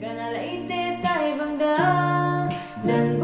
Kanalaite taibangda Nangumna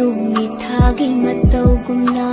Nung itagi matawgom na